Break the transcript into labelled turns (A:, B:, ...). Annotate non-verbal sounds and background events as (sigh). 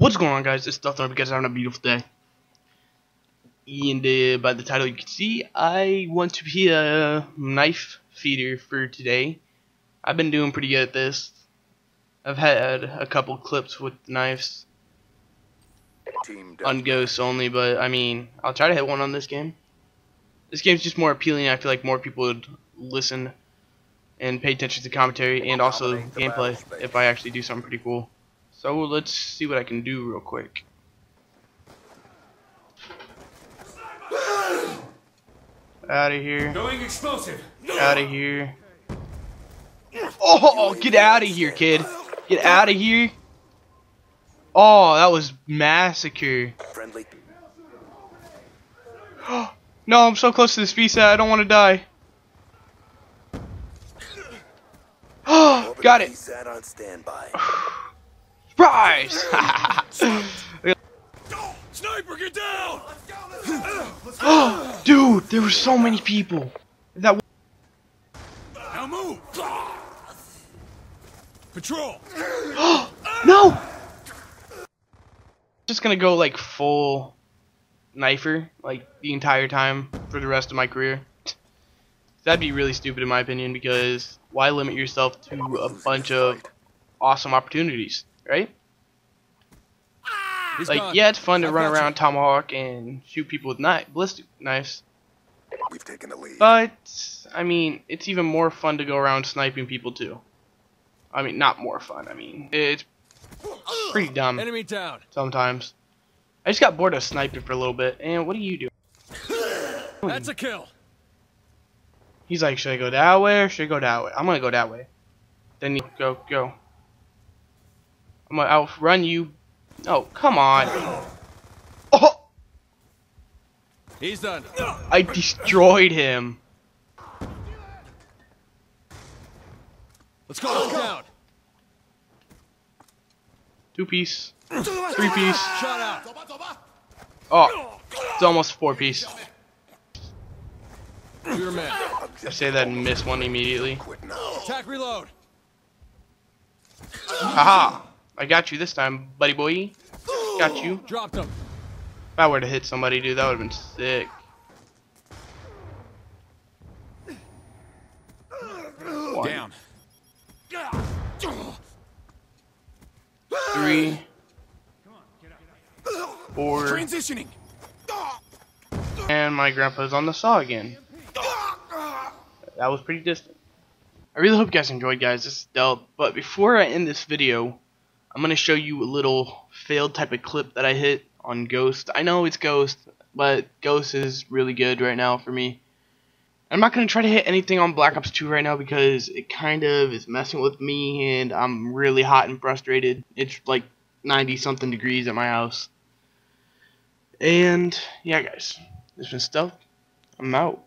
A: What's going on guys? It's Stealth guys are having a beautiful day. And uh, by the title you can see, I want to be a knife feeder for today. I've been doing pretty good at this. I've had a couple clips with knives on ghosts only, but I mean, I'll try to hit one on this game. This game's just more appealing. I feel like more people would listen and pay attention to commentary and also gameplay if I actually do something pretty cool. So let's see what I can do real quick. Out of here.
B: Going explosive.
A: Out of here. Oh, get out of here, kid. Get out of here. Oh, that was massacre.
C: Friendly. (gasps)
A: no, I'm so close to the speed set. I don't want (gasps) to die. Oh, got it.
C: Sat on standby. (sighs) (sighs) (sighs)
A: Rise. (laughs)
B: Sniper, get down! (gasps)
A: Dude, there were so many people. That
B: Now move! Patrol! (gasps)
A: no. Just gonna go like full knifer like the entire time for the rest of my career. (laughs) That'd be really stupid in my opinion because why limit yourself to a bunch of awesome opportunities, right?
B: He's
A: Like,
B: gone.
A: yeah, it's fun to
B: I've
A: run
B: got
A: around tomahawk and shoot people with knife, ballistic knives,
C: We've taken the lead.
A: but I mean, it's even more fun to go around sniping people too. I mean, not more fun. I mean, it's pretty dumb
B: Enemy down.
A: sometimes. I just got bored of sniping for a little bit, and what do you do? (laughs)
B: That's a kill.
A: He's like, should I go that way or should I go that way? I'm gonna go that way. Then you go, go. I'm gonna outrun you. Oh, come on. Oh,
B: He's done.
A: I destroyed him.
B: Let's go. Let's down.
A: Two piece, three piece. Oh, it's almost four piece.
B: Do your man.
A: I say that and miss one immediately.
B: Attack reload.
A: Haha! I got you this time, buddy boy. Got you.
B: Dropped him.
A: If I were to hit somebody, dude, that would have been sick. One,
B: Down.
A: three, four,
B: Transitioning.
A: and my grandpa's on the saw again. That was pretty distant. I really hope you guys enjoyed, guys. This is Delp. But before I end this video, I'm going to show you a little failed type of clip that I hit on Ghost. I know it's Ghost, but Ghost is really good right now for me. I'm not going to try to hit anything on Black Ops 2 right now because it kind of is messing with me and I'm really hot and frustrated. It's like 90 something degrees at my house. And yeah, guys, this has been Stealth. I'm out.